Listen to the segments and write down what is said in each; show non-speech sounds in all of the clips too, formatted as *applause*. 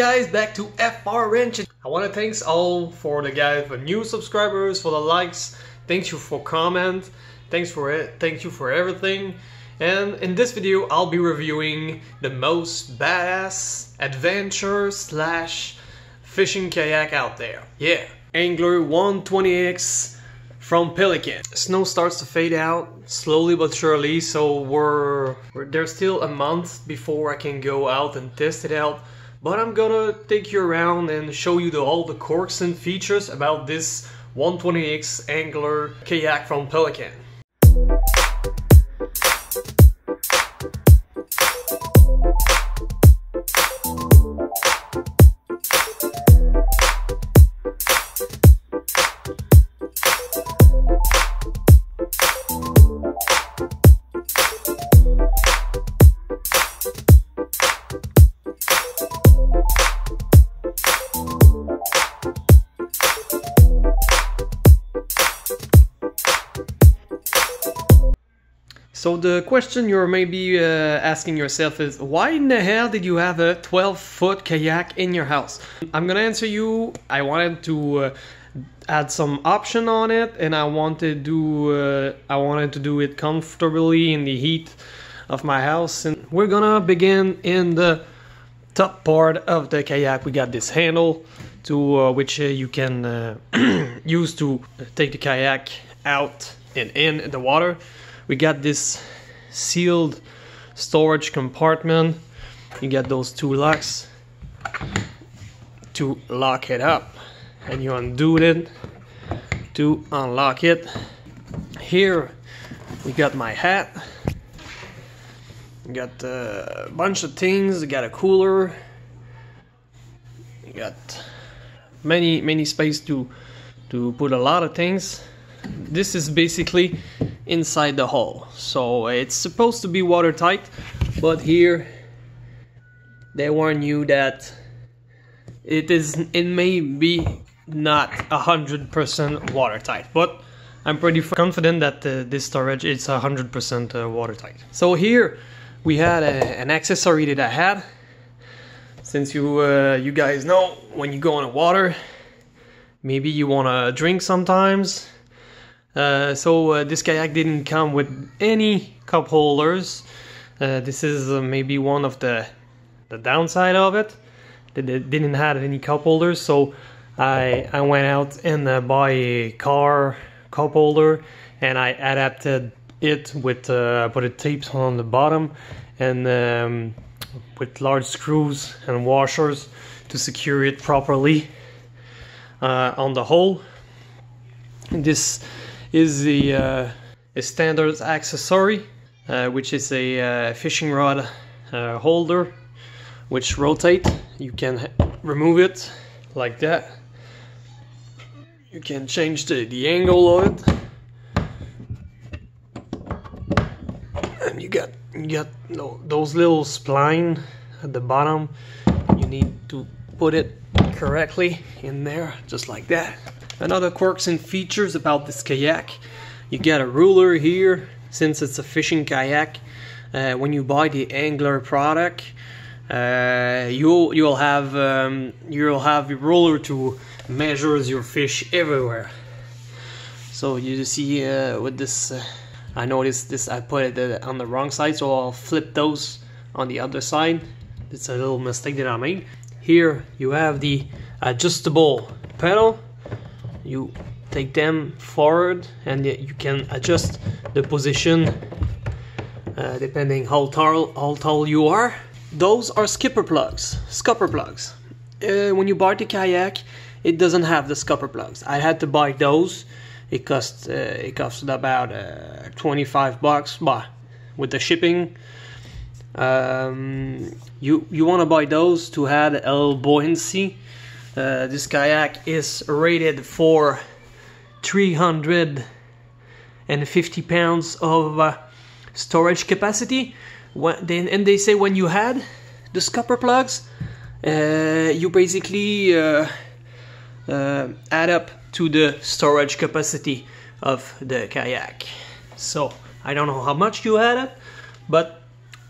guys, back to FR Wrench. I want to thanks all for the guys, for new subscribers, for the likes. Thank you for comment. Thanks for it. Thank you for everything. And in this video, I'll be reviewing the most badass adventure slash fishing kayak out there. Yeah, Angler 120X from Pelican. Snow starts to fade out slowly but surely, so we're, we're, there's still a month before I can go out and test it out. But I'm gonna take you around and show you the, all the quirks and features about this 120X Angler kayak from Pelican. So the question you're maybe uh, asking yourself is why in the hell did you have a 12 foot kayak in your house? I'm gonna answer you. I wanted to uh, add some option on it and I wanted to uh, I wanted to do it comfortably in the heat of my house and we're gonna begin in the top part of the kayak. We got this handle to uh, which uh, you can uh, *clears throat* use to take the kayak out and in the water we got this sealed storage compartment. You get those two locks to lock it up and you undo it to unlock it. Here we got my hat. We got a bunch of things. We got a cooler. We got many many space to to put a lot of things. This is basically inside the hull. So it's supposed to be watertight but here they warn you that it is it may be not a hundred percent watertight but I'm pretty confident that uh, this storage is a hundred percent uh, watertight. So here we had a, an accessory that I had. Since you uh, you guys know when you go on the water maybe you want to drink sometimes uh, so uh, this kayak didn't come with any cup holders. Uh, this is uh, maybe one of the the downside of it. That it didn't have any cup holders, so I I went out and uh, buy a car cup holder, and I adapted it with put a tapes on the bottom and um, with large screws and washers to secure it properly on the hole. This is the uh, a standard accessory, uh, which is a uh, fishing rod uh, holder, which rotate. You can remove it like that. You can change the, the angle of it. And you got you got those little spline at the bottom. You need to put it correctly in there, just like that. Another quirks and features about this kayak, you get a ruler here, since it's a fishing kayak. Uh, when you buy the Angler product, uh, you'll you'll have um, you'll have a ruler to measure your fish everywhere. So you see uh, with this, uh, I noticed this I put it uh, on the wrong side, so I'll flip those on the other side. It's a little mistake that I made. Here you have the adjustable pedal you take them forward and you can adjust the position uh, depending how tall, how tall you are. Those are skipper plugs, scupper plugs. Uh, when you buy the kayak, it doesn't have the scupper plugs. I had to buy those. It cost uh, it cost about uh, 25 bucks, but with the shipping. Um, you you want to buy those to add a buoyancy uh, this kayak is rated for 350 pounds of uh, storage capacity. When they, and they say when you had the scupper plugs, uh, you basically uh, uh, add up to the storage capacity of the kayak. So I don't know how much you had it, but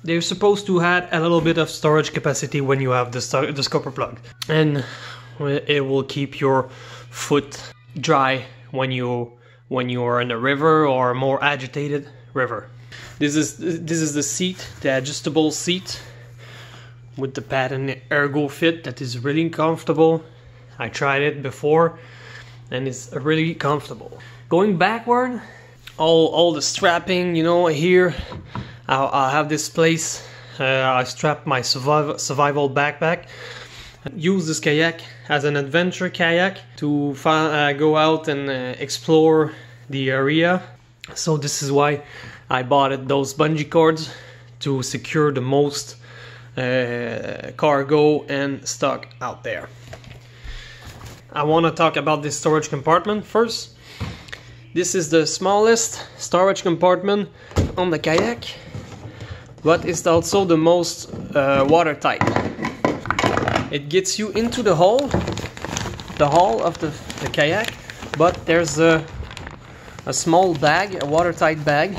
they're supposed to add a little bit of storage capacity when you have the, the scupper plug. And it will keep your foot dry when you when you are in a river or a more agitated river. This is this is the seat, the adjustable seat with the patent ergo fit that is really comfortable. I tried it before and it's really comfortable. Going backward, all all the strapping, you know, here I'll, I'll have this place. Uh, I strap my survival survival backpack. Use this kayak as an adventure kayak to uh, go out and uh, explore the area. So this is why I bought it, those bungee cords to secure the most uh, cargo and stock out there. I want to talk about this storage compartment first. This is the smallest storage compartment on the kayak, but it's also the most uh, watertight. It gets you into the hull, the hull of the, the kayak, but there's a, a small bag, a watertight bag.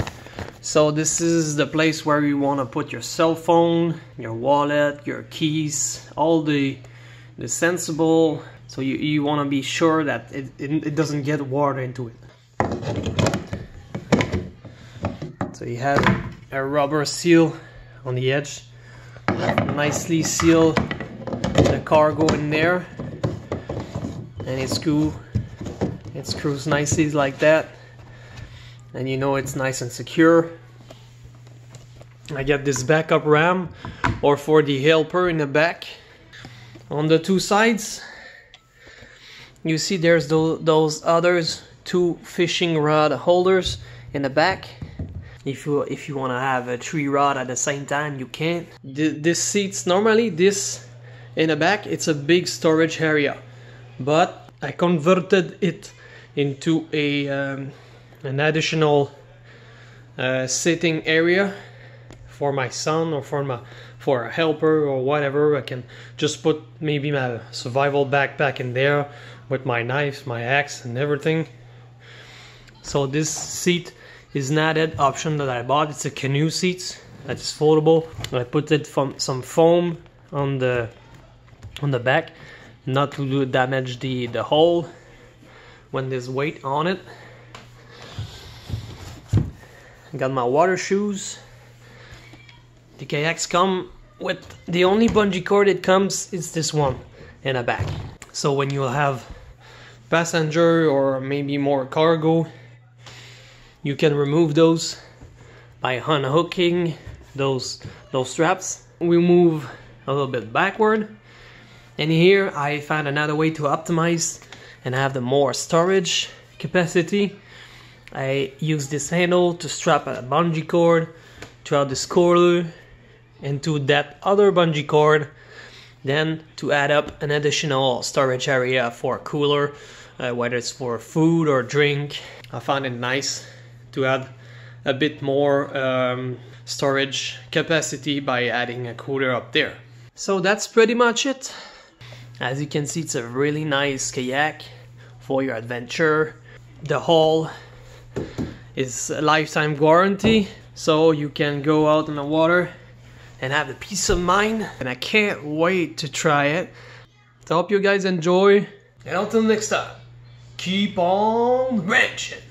So this is the place where you want to put your cell phone, your wallet, your keys, all the the sensible. So you, you want to be sure that it, it, it doesn't get water into it. So you have a rubber seal on the edge, nicely sealed cargo in there. And it screw it screws nicely like that. And you know it's nice and secure. I get this backup ram or for the helper in the back. On the two sides you see there's those others two fishing rod holders in the back. If you if you want to have a tree rod at the same time you can this seats normally this in the back it's a big storage area but I converted it into a um, an additional uh, sitting area for my son or for my for a helper or whatever. I can just put maybe my survival backpack in there with my knives my axe and everything. So this seat is an added option that I bought. It's a canoe seat that is foldable. I put it from some foam on the on the back not to damage the the hole when there's weight on it. Got my water shoes. The kayaks come with the only bungee cord it comes is this one in the back. So when you'll have passenger or maybe more cargo you can remove those by unhooking those those straps. We move a little bit backward and here I found another way to optimize and have the more storage capacity. I use this handle to strap a bungee cord throughout this cooler to that other bungee cord then to add up an additional storage area for a cooler uh, whether it's for food or drink. I found it nice to add a bit more um, storage capacity by adding a cooler up there. So that's pretty much it as you can see, it's a really nice kayak for your adventure. The hull is a lifetime warranty, so you can go out in the water and have the peace of mind. And I can't wait to try it. So I hope you guys enjoy. And until next time, keep on wrenching.